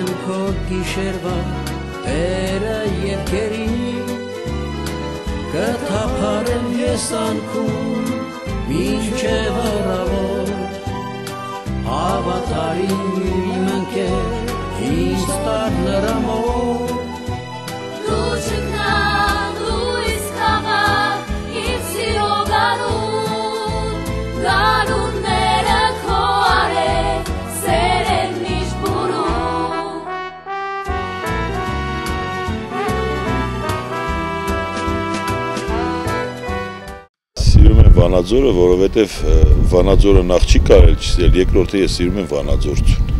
են քո գիշերվա տերը երկերին կթափարեմ ես անքում մինչև առավոտ հավատարիմ իմ ընկեր ինձ տար նրա մոտ Վանաձորը, որովհետև Վանաձորը նախ չի կարել չսիրել, երկրորդը ես սիրում եմ Վանաձորցուն։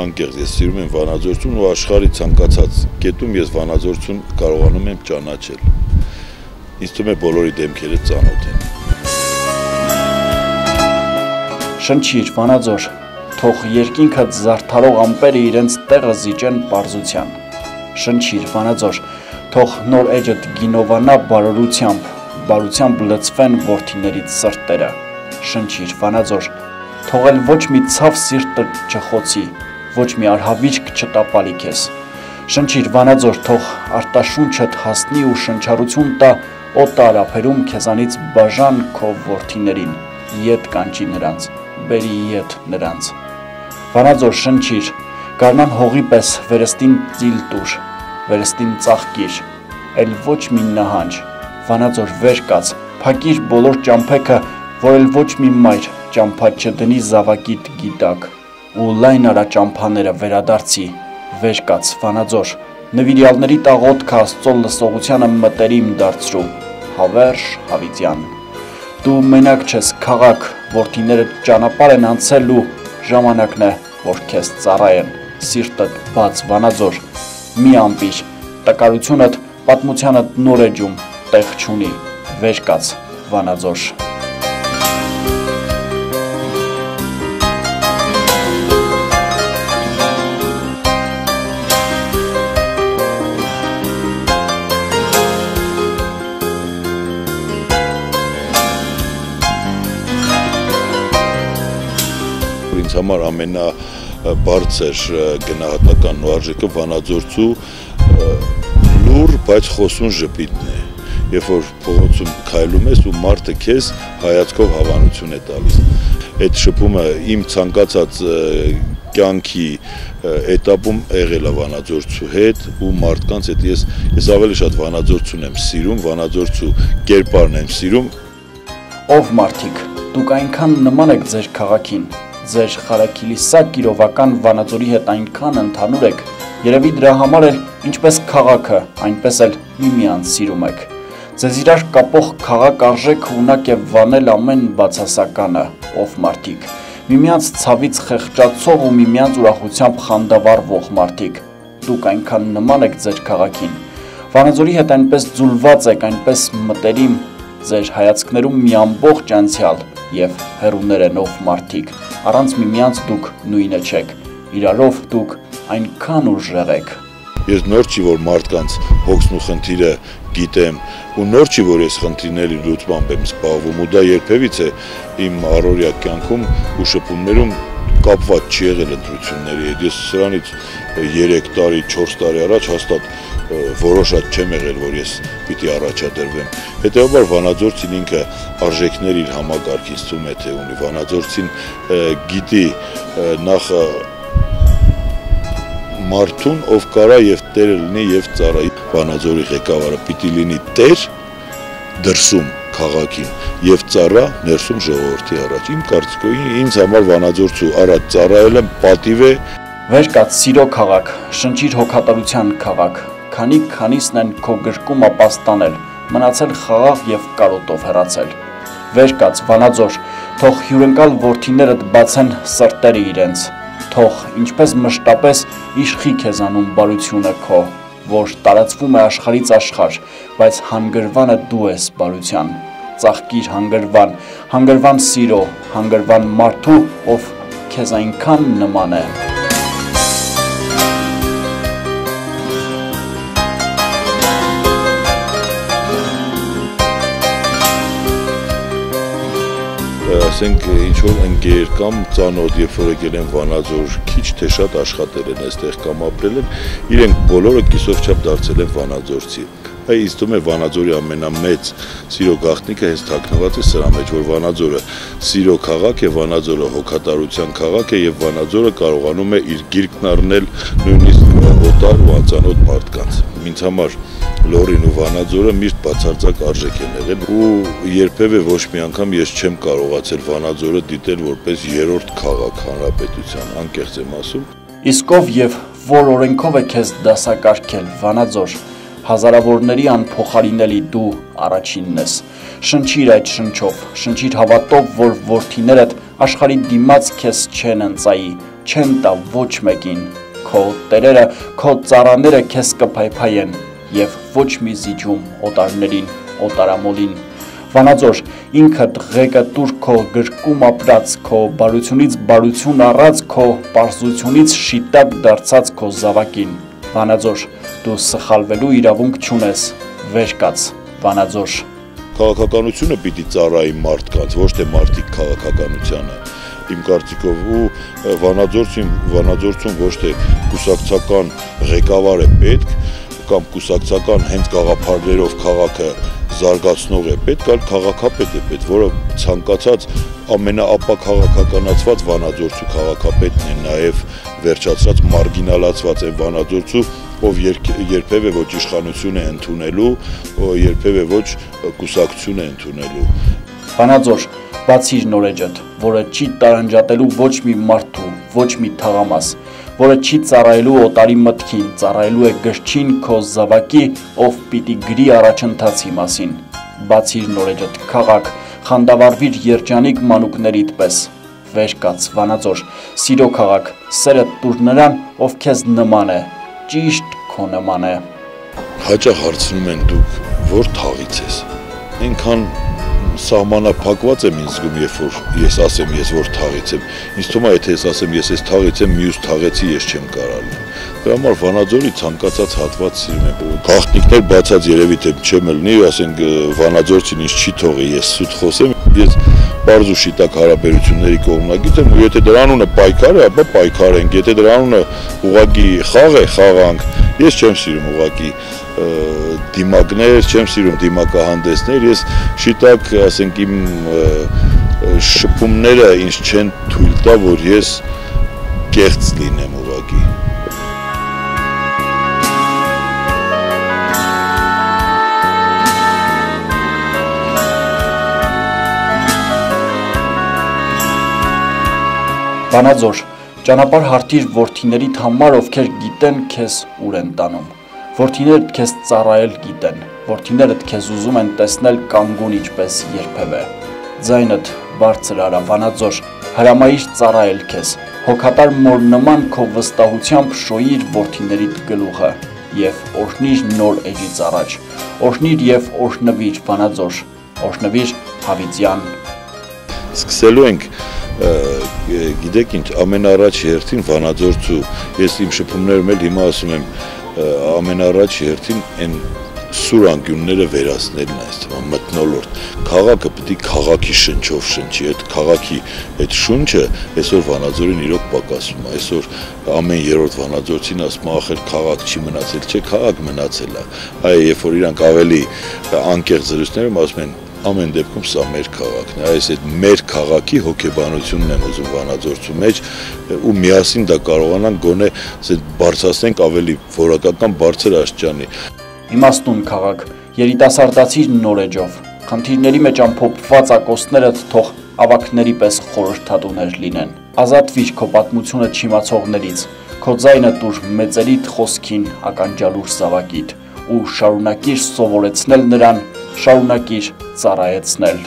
Անկեղծ ես սիրում եմ Վանաձորցուն ու աշխարհի ցանկացած կետում ես Վանաձորցուն կարողանում եմ ճանաչել։ Ինձ թվում է բոլորի դեմքերը ծանոթ են։ Շնչիր, Վանաձոր, թող երկինքը զարդարող ամպերը իրենց տեղը զիջեն պարզության։ Շնչիր, Վանաձոր, թող նոր էջդ գինովանա բարորությամբ, բարությամբ լծվեն որդիներից սրտերը։ Շնչիր, վանաձոր, թողել ոչ մի ցավ սիրտը չխոցի, ոչ մի արհավիճք չտապալի քեզ։ Շնչիր, վանաձոր, թող արտաշունչդ հասնի ու շնչառություն տա օտար արափերում քեզանից բաժան քո որդիներին, իդ կանչի նրանց, բերի իդ նրանց։ Վանաձոր շնչիր, Կարնան հողի պես վերստին ծիլ տուր, վերստին ծաղկիր, էլ ոչ մի նահանջ, վանաձոր վեր կաց, փակիր բոլոր ճամփեքը, որ էլ ոչ մի մայր ճամփա չդնի զավակիդ գիտակ, ու լայն արա ճամփաները վերադարձի, վեր կաց, վանաձոր, նվիրյալների տաղոտքը աստծո լսողությանը մտերիմ դարձրու, հավերժ հավիտյան։ Դու մենակ չես քաղաք, որդիները ճանապար են անցել ու ժամանակն է, որ քեզ ծառայեն, սիրտդ բաց վանաձոր, մի ամպիր, տկարությունդ, պատմությանդ նոր էջում, տեղ չունի, վեր կաց վանաձոր։ որ ինձ համար ամենա բարձր ը, գնահատականն ու արժեքը Վանաձորցու լուր, բայց խոսուն ժպիտն է երբ որ փողոցում քայլում ես ու մարդը քեզ հայացքով հավանություն է տալիս։ Այդ շփումը իմ ցանկացած կյանքի этаպում եղել է վանաձորցու հետ ու մարդկանց հետ ես ես ավելի շատ վանաձորցուն եմ սիրում, վանաձորցու կերպարն եմ սիրում։ Ով մարդիկ, դուք այնքան նման եք ձեր քաղաքին, ձեր խարակիլի սա կիրովական վանաձորի հետ այնքան ընդհանուր եք, երևի դրա համար էլ ինչպես քաղաքը, այնպես էլ միմյանց սիրում եք։ Ձեզ իրար կապող քաղաք արժեք ունակ է վանել ամեն բացասականը, ով մարդիկ։ Միմյանց ցավից խեղճացող ու միմյանց ուրախությամբ խանդավառվող մարդիկ։ Դուք այնքան նման եք ձեր քաղաքին։ Վանաձորի հետ այնպես ձուլված եք, այնպես մտերիմ, ձեր հայացքներում մի ամբողջ անցյալ եւ հերուներ են ով մարդիկ առանց միմյանց դուք նույնը չեք իրարով դուք այնքան ուժեղ եք Ես նոր չի որ մարդկանց հոգսն ու խնդիրը գիտեմ ու նոր չի որ ես խնդիրների լուծմամբ եմ զբաղվում ու դա երբևիցե իմ առօրյա կյանքում ու շփումներում կապված չի եղել ընտրությունների հետ։ Ես սրանից 3 տարի, 4 տարի առաջ հաստատ որոշած չեմ եղել, որ ես պիտի առաջադրվեմ։ Հետևաբար Վանաձորցին ինքը արժեքներ իր համագարկից ցում է թե ունի։ Վանաձորցին գիտի նախ մարդուն, ով կարա եւ տերը լինի եւ ծառայի։ Վանաձորի ղեկավարը պիտի լինի տեր դրսում քաղաքին եւ ծառա ներսում ժողովրդի առաջ։ Իմ կարծիքով ինձ համար Վանաձորցու առաջ ծառայելը պատիվ է։ Վերկաց սիրո քաղաք, շնչիր հոգատարության քաղաք։ Քանի քանիսն են քո գրկում ապաստանել, մնացել խաղաղ եւ կարոտով հեռացել։ Վերկաց Վանաձոր, թող հյուրընկալ worth-իներդ բացեն սրտերը իրենց թող ինչպես մշտապես իշխի քեզանում բարությունը քո որ տարածվում է աշխարից աշխարհ բայց հանգրվանը դու ես բարության ծաղկիր հանգրվան հանգրվան սիրո հանգրվան մարդու ով քեզ այնքան նման է ասենք ինչ որ ընկեր կամ ծանոթ, երբ որ եկել են Վանաձոր, քիչ թե շատ աշխատել են այստեղ կամ ապրել են, իրենք բոլորը կիսով չափ դարձել են Վանաձորցի։ Այ ինձ թվում է Վանաձորի ամենամեծ սիրո գաղտնիքը հենց թաքնված է սրա մեջ, որ Վանաձորը սիրո քաղաք է, Վանաձորը հոգատարության քաղաք է եւ Վանաձորը կարողանում է իր գիրկն առնել նույնիսկ օտար ու անծանոթ ինձ համար լորին ու վանաձորը միշտ բացարձակ արժեք են եղել ու երբևէ ոչ մի անգամ ես չեմ կարողացել վանաձորը դիտել որպես երրորդ քաղաք հանրապետության, անկեղծ եմ ասում։ Իսկով եւ որ օրենքով է քեզ դասակարգել վանաձոր հազարավորների անփոխարինելի դու առաջինն ես։ Շնչիր այդ շնչով, շնչիր հավատով, որ որդիներդ աշխարհի դիմաց քեզ չեն ընծայի, չեն տա ոչ մեկին Քո տերերը, քո ծառաները քեզ կփայփայեն եւ ոչ մի զիջում օտարներին, օտարամոլին։ Վանաձոր, ինքդ ղեկը տուր քո գրկում ապրած, քո բարությունից բարություն առած, քո պարզությունից շիտակ դարձած քո զավակին։ Վանաձոր, դու սխալվելու իրավունք չունես։ Վեր կաց, Վանաձոր։ Քաղաքականությունը պիտի ծառայի մարդկանց, ոչ թե մարդիկ քաղաքականությանը իմ կարծիքով ու Վանաձորցին Վանաձորցում ոչ թե կուսակցական ղեկավար է պետք կամ կուսակցական հենց գաղափարներով քաղաքը զարգացնող է պետք, այլ քաղաքապետ է պետք, որը ցանկացած ամենաապա քաղաքականացված Վանաձորցու քաղաքապետն է, նաև վերջացած մարգինալացված է Վանաձորցու ով երբևէ ոչ իշխանություն է ընդունելու, երբևէ ոչ կուսակցություն է ընդունելու։ Վանաձոր, բացիր նորեջդ, որը չի տարանջատելու ոչ մի մարդու, ոչ մի թաղամաս, որը չի ծառայելու օտարի մտքին, ծառայելու է գրչին քո զավակի, ով պիտի գրի առաջընթացի մասին։ Բացիր նորեջդ, քաղաք, խանդավառվիր երջանիկ մանուկներիդ պես։ Վեր կաց, Վանաձոր, սիրո քաղաք, սերը տուր նրան, ով քեզ նման է, ճիշտ քո նման է։ Հաճախ հարցնում են դուք որ թաղից ես։ Այնքան սահմանափակված եմ ինձ զգում, երբ որ ես ասեմ ես որ թաղից եմ։ Ինձ թվում է, եթե ես ասեմ ես ես թաղից եմ, մյուս թաղեցի ես չեմ կարալու։ Դրա համար Վանաձորի ցանկացած հատված սիրում եմ։ Գաղտնիքներ բացած երևի թե չեմ լնի, ասենք Վանաձորցին ինչ չի թողի, ես սուտ խոսեմ։ Ես բարձ ու շիտակ հարաբերությունների կողմնակից եմ ու եթե դրա անունը պայքար է, ապա պայքար ենք, եթե դրա անունը ուղակի խաղ է, խաղանք։ Ես չեմ սիրում ուղակի դիմակներ, չեմ սիրում դիմակահանդեսներ, ես շիտակ, ասենք իմ շփումները ինձ չեն թույլ տա, որ ես կեղծ լինեմ ուղակի։ Վանաձոր, ճանապարհ հարթիր ворթիներիդ համար, ովքեր գիտեն քեզ ուր են տանում։ Որդիներդ քեզ ծառայել գիտեն, որդիներդ քեզ ուզում են տեսնել կանգուն ինչպես երբևէ։ Ձայնդ բարձր արա վանաձոր, հրամայիր ծառայել քեզ, հոգատար մոր նման քո վստահությամբ շոյիր որդիներիդ գլուխը եւ օրհնիր նոր էջից առաջ։ Օրհնիր եւ օրհնվիր վանաձոր, օրհնվիր հավիձյան։ Սկսելու ենք գիտեք ինչ, ամենաառաջ հերթին վանաձորցու։ Ես իմ շփումներում էլ հիմա ասում եմ, ամենառաջ հերթին այն սուր անկյունները վերացնելն այս թվում մտնոլորտ քաղաքը է քաղաքի շնչով շնչի այդ քաղաքի այդ շունչը այսօր Վանաձորին իրոք պակասում է այսօր ամեն երրորդ Վանաձորցին ասում ախր քաղաք չի մնացել չէ քաղաք մնացել է այ երբ որ իրանք ավելի անկեղծ զրույցներում ասում են ամեն դեպքում սա մեր քաղաքն է, այս այդ մեր քաղաքի հոգեբանությունն եմ ուզում Վանաձորցու մեջ ու միասին դա կարողանանք գոնե բարձրացնենք ավելի որակական բարձր աստիճանի։ Իմաստուն քաղաք, երիտասարդացիր նորեջով, խնդիրների մեջ ամփոփված ակոստները թող ավակների պես խորհրդատուներ լինեն։ Ազատվիր քո պատմությունը չիմացողներից, քո ձայնը տուր մեծերիդ խոսքին ականջալուր զավակիդ ու շարունակիր սովորեցնել նրան շարունակիր ծառայեցնել։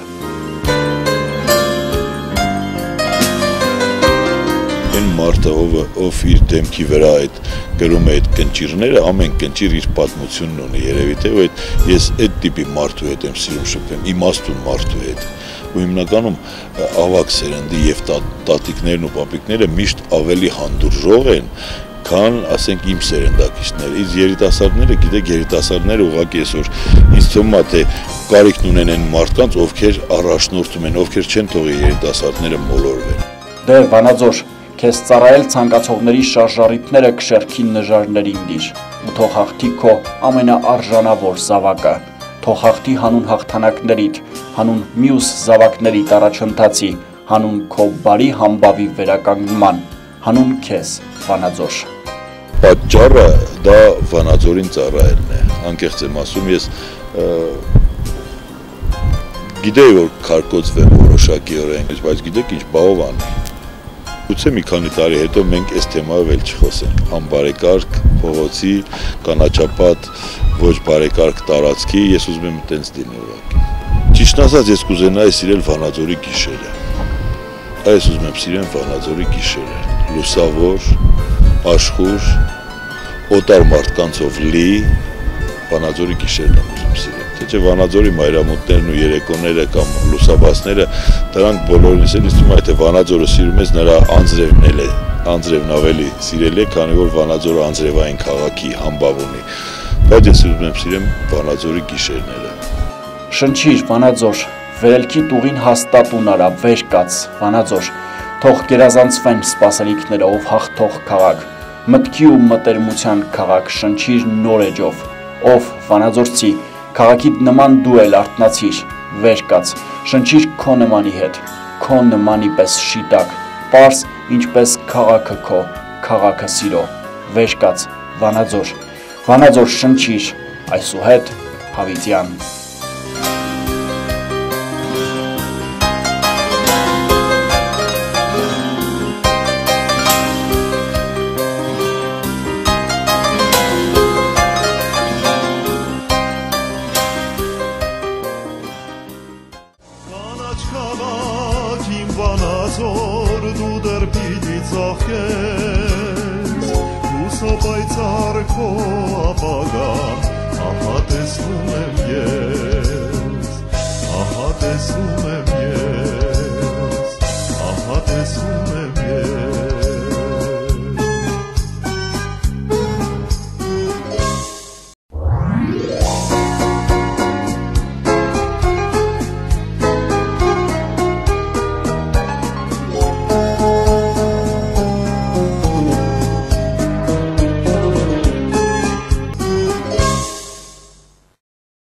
Այն մարդը, ով, ով իր դեմքի վրա այդ գրում է այդ կնճիրները, ամեն կնճիր իր պատմությունն ունի երևի թե այդ ես այդ տիպի մարդու հետ եմ սիրում շփվեմ, իմաստուն մարդու հետ ու հիմնականում ավակ սերնդի եւ տատիկներն ու պապիկները միշտ ավելի հանդուրժող են քան ասենք իմ սերնդակիցները։ Իսկ երիտասարդները, գիտեք, երիտասարդները ուղղակի այսօր ինձ թվում է թե կարիքն ունեն այն մարդկանց, ովքեր առաջնորդում են, ովքեր չեն թողի երիտասարդները մոլորվեն։ Դե Վանաձոր, քեզ ծառայել ցանկացողների շարժառիթները կշերքի նժարներին դիր։ թող հաղթի քո ամենաարժանավոր զավակը։ Թող հաղթի հանուն հաղթանակներիդ, հանուն մյուս զավակներիդ առաջընթացի, հանուն քո բարի համբավի վերականգնման, հանուն քեզ, Վանաձոր։ Պատճառը դա Վանաձորին ծառայելն է։ Անկեղծ եմ ասում, ես գիտեի որ քարկոծվեմ որոշակիորեն, բայց գիտեք ինչ բաղով անի։ Գուցե մի քանի տարի հետո մենք այս թեմայով էլ չխոսենք։ Անբարեկարգ փողոցի, կանաչապատ, ոչ բարեկարգ տարածքի, ես ուզում եմ այտենց լինի ուղղակի։ Ճիշտ ասած, ես կուզենայի սիրել Վանաձորի գիշերը։ Այս ուզում եմ սիրեմ Վանաձորի գիշերը։ Լուսավոր, աշխուր, օտար մարդկանցով լի Վանաձորի գիշերն եմ ուզում սիրել։ Թե չէ Վանաձորի մայրամուտներն ու երեկոները կամ լուսաբացները դրանք բոլորինս էլ իստում է թե Վանաձորը սիրում ես նրա անձրևն էլ է անձրևն ավելի սիրելի է, քանի որ Վանաձորը անձրևային քաղաքի համբավ ունի։ Բայց ես ուզում եմ սիրեմ Վանաձորի գիշերները։ Շնչիր, Վանաձոր, վերելքի տուղին հաստատուն արա, վեր կաց, Վանաձոր, թող գերազանցվեն սպասելիքները, ով հաղթող քաղաք, մտքի ու մտերմության քաղաք, շնչիր նոր էջով, ով Վանաձորցի, քաղաքիդ նման դու էլ արտնացիր, վեր կաց, շնչիր քո նմանի հետ, քո նմանի պես շիտակ, պարս ինչպես քաղաքը քո, քաղաքը սիրո, վեր կաց, Վանաձոր, Վանաձոր շնչիր, այսուհետ Հավիտյան